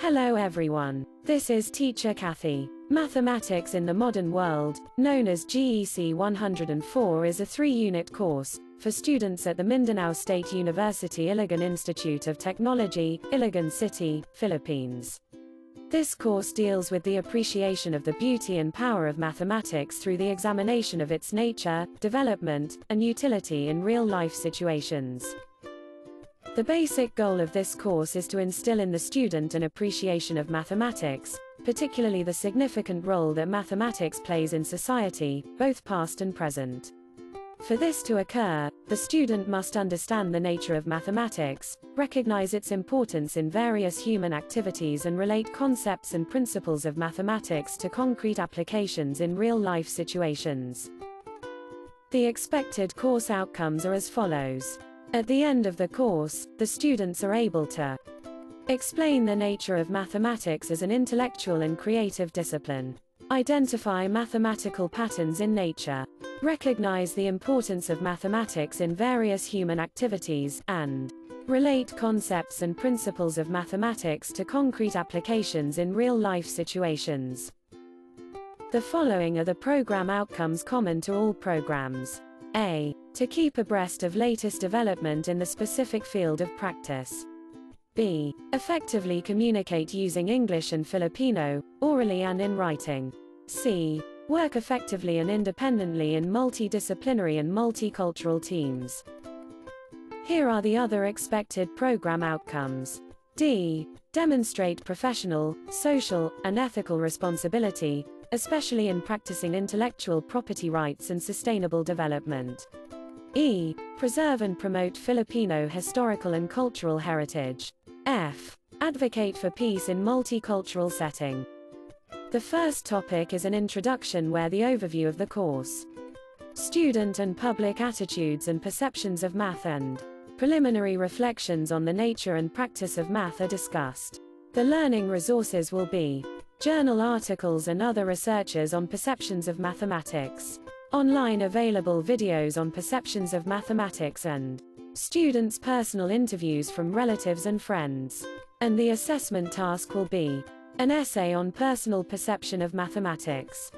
Hello everyone. This is Teacher Cathy. Mathematics in the Modern World, known as GEC 104 is a three-unit course for students at the Mindanao State University Iligan Institute of Technology, Iligan City, Philippines. This course deals with the appreciation of the beauty and power of mathematics through the examination of its nature, development, and utility in real-life situations. The basic goal of this course is to instill in the student an appreciation of mathematics, particularly the significant role that mathematics plays in society, both past and present. For this to occur, the student must understand the nature of mathematics, recognize its importance in various human activities and relate concepts and principles of mathematics to concrete applications in real-life situations. The expected course outcomes are as follows. At the end of the course, the students are able to explain the nature of mathematics as an intellectual and creative discipline, identify mathematical patterns in nature, recognize the importance of mathematics in various human activities, and relate concepts and principles of mathematics to concrete applications in real-life situations. The following are the program outcomes common to all programs. A. To keep abreast of latest development in the specific field of practice. B. Effectively communicate using English and Filipino, orally and in writing. C. Work effectively and independently in multidisciplinary and multicultural teams. Here are the other expected program outcomes. D. Demonstrate professional, social, and ethical responsibility, especially in practicing intellectual property rights and sustainable development. E. Preserve and promote Filipino historical and cultural heritage. F. Advocate for peace in multicultural setting. The first topic is an introduction where the overview of the course. Student and public attitudes and perceptions of math and preliminary reflections on the nature and practice of math are discussed. The learning resources will be journal articles and other researchers on perceptions of mathematics, online available videos on perceptions of mathematics and students' personal interviews from relatives and friends. And the assessment task will be an essay on personal perception of mathematics.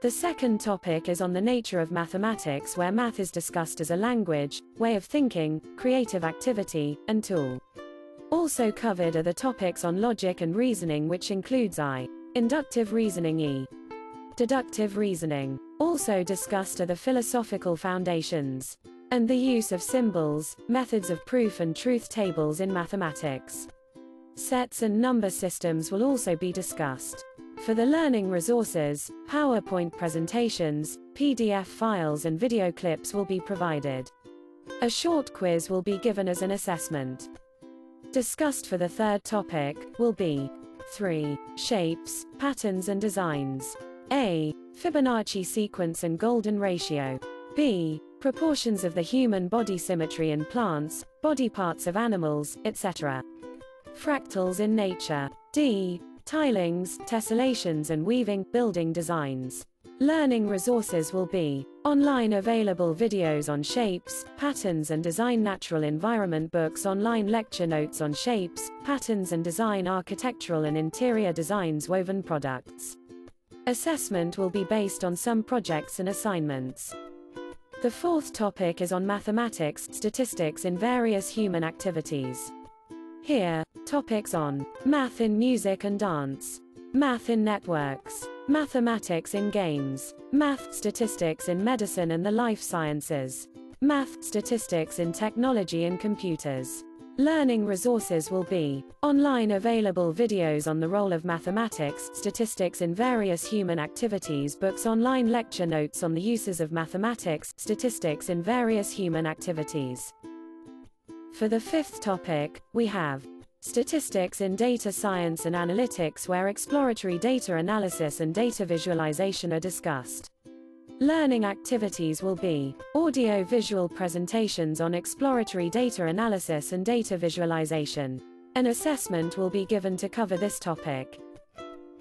The second topic is on the nature of mathematics where math is discussed as a language, way of thinking, creative activity, and tool. Also covered are the topics on logic and reasoning which includes I. Inductive reasoning E. Deductive reasoning. Also discussed are the philosophical foundations. And the use of symbols, methods of proof and truth tables in mathematics. Sets and number systems will also be discussed. For the learning resources, PowerPoint presentations, PDF files and video clips will be provided. A short quiz will be given as an assessment. Discussed for the third topic, will be 3. Shapes, patterns and designs. A. Fibonacci sequence and golden ratio. B. Proportions of the human body symmetry in plants, body parts of animals, etc. Fractals in nature. D. Tilings, tessellations and weaving, building designs. Learning resources will be online available videos on shapes, patterns and design natural environment books online lecture notes on shapes, patterns and design architectural and interior designs woven products. Assessment will be based on some projects and assignments. The fourth topic is on mathematics, statistics in various human activities. Here, topics on math in music and dance, math in networks, Mathematics in games. Math statistics in medicine and the life sciences. Math statistics in technology and computers. Learning resources will be online available videos on the role of mathematics, statistics in various human activities, books, online lecture notes on the uses of mathematics, statistics in various human activities. For the fifth topic, we have Statistics in data science and analytics where exploratory data analysis and data visualization are discussed. Learning activities will be audio-visual presentations on exploratory data analysis and data visualization. An assessment will be given to cover this topic.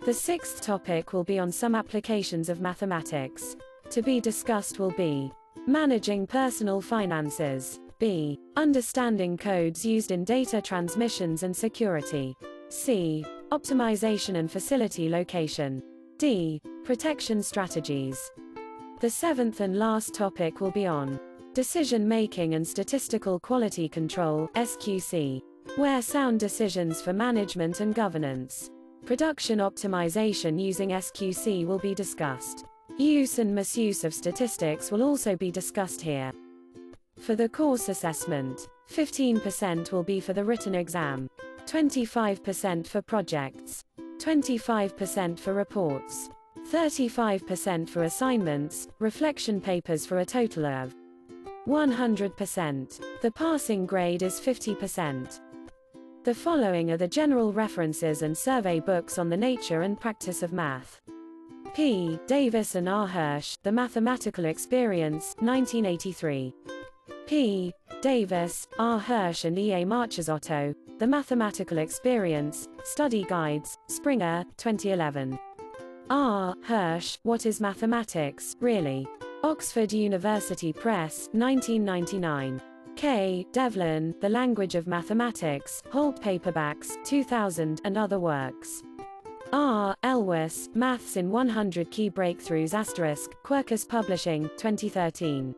The sixth topic will be on some applications of mathematics. To be discussed will be managing personal finances, B. Understanding codes used in data transmissions and security. C. Optimization and facility location. D. Protection strategies. The seventh and last topic will be on decision making and statistical quality control SQC, where sound decisions for management and governance. Production optimization using SQC will be discussed. Use and misuse of statistics will also be discussed here. For the course assessment, 15% will be for the written exam, 25% for projects, 25% for reports, 35% for assignments, reflection papers for a total of 100%. The passing grade is 50%. The following are the general references and survey books on the nature and practice of math. P. Davis and R. Hersh, The Mathematical Experience, 1983. P. Davis, R. Hersh and E. A. Marchisotto, The Mathematical Experience, Study Guides, Springer, 2011. R. Hersh, What is Mathematics, Really? Oxford University Press, 1999. K. Devlin, The Language of Mathematics, Holt Paperbacks, 2000, and other works. R. Elwes, Maths in 100 Key Breakthroughs Quercus Publishing, 2013.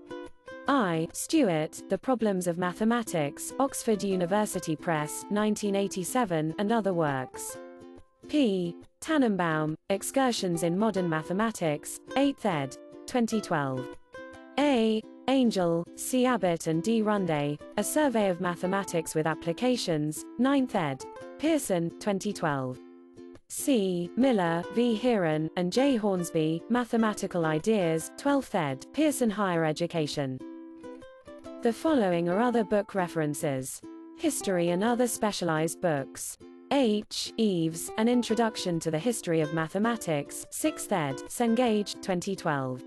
I. Stewart, The Problems of Mathematics, Oxford University Press, 1987, and other works. P. Tannenbaum, Excursions in Modern Mathematics, 8th ed. 2012. A. Angel, C. Abbott and D. Runde, A Survey of Mathematics with Applications, 9th ed. Pearson, 2012. C. Miller, V. Heeren, and J. Hornsby, Mathematical Ideas, 12th ed. Pearson Higher Education. The following are other book references. History and other specialized books. H. Eves, An Introduction to the History of Mathematics, 6th ed., Cengage, 2012.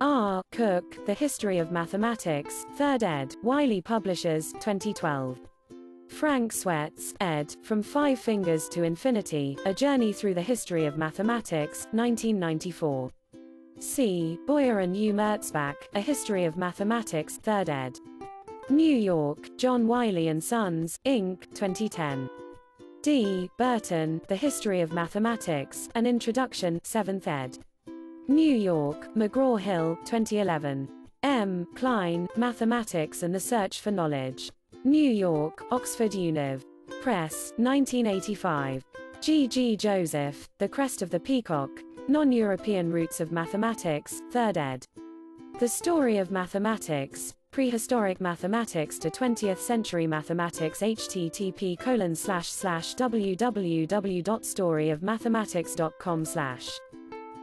R. Cooke, The History of Mathematics, 3rd ed., Wiley Publishers, 2012. Frank Swetz, ed., From Five Fingers to Infinity, A Journey Through the History of Mathematics, 1994. C. Boyer and U. Merzbach, A History of Mathematics, 3rd ed. New York, John Wiley and Sons, Inc., 2010. D. Burton, The History of Mathematics, An Introduction, 7th ed. New York, McGraw-Hill, 2011. M. Kline, Mathematics and the Search for Knowledge. New York, Oxford Univ. Press, 1985. G. G. Joseph, The Crest of the Peacock, Non-European Roots of Mathematics, 3rd ed. The Story of Mathematics, Prehistoric Mathematics to 20th Century Mathematics http colon slash slash www.storyofmathematics.com slash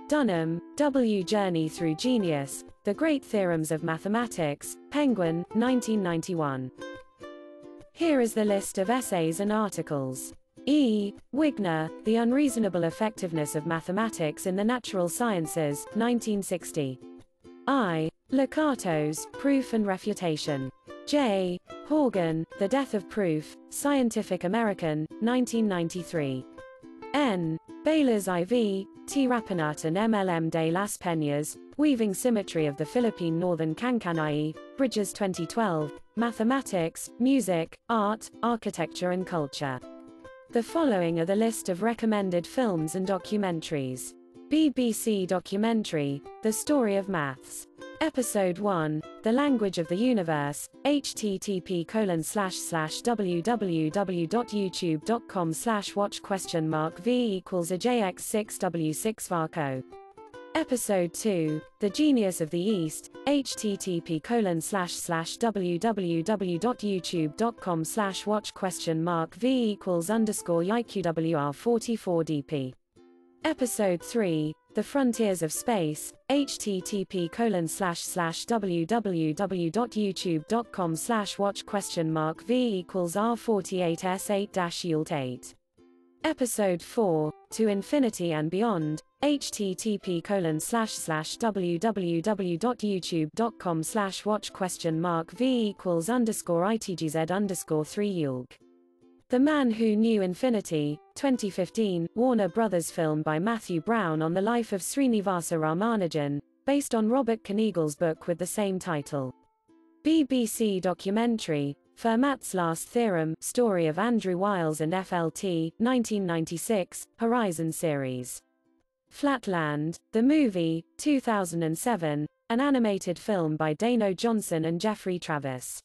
Dunham, W. Journey Through Genius, The Great Theorems of Mathematics, Penguin, 1991. Here is the list of essays and articles. E. Wigner, The Unreasonable Effectiveness of Mathematics in the Natural Sciences, 1960. I. Lakatos, Proof and Refutation. J. Horgan, The Death of Proof, Scientific American, 1993. N. Baylors IV, T. Rapinut and MLM de las Peñas, Weaving Symmetry of the Philippine Northern Kankanai, Bridges 2012, Mathematics, Music, Art, Architecture and Culture. The following are the list of recommended films and documentaries. BBC documentary, The Story of Maths. Episode 1, The Language of the Universe, http www.youtube.com watch question mark v equals a jx6w6 varco. Episode 2, The Genius of the East, http colon slash slash www.youtube.com slash watch question mark v equals underscore yiqwr44dp. Episode 3, The Frontiers of Space, http colon slash slash www.youtube.com slash watch question mark v equals r48s8 yield 8. Episode 4, To Infinity and Beyond, http colon slash slash www.youtube.com slash watch question mark v equals underscore itgz underscore 3 yulg. The Man Who Knew Infinity, 2015, Warner Brothers film by Matthew Brown on the life of Srinivasa Ramanujan, based on Robert Kanigel's book with the same title. BBC documentary, Fermat's Last Theorem, Story of Andrew Wiles and FLT, 1996, Horizon series. Flatland, the movie, 2007, an animated film by Dano Johnson and Jeffrey Travis.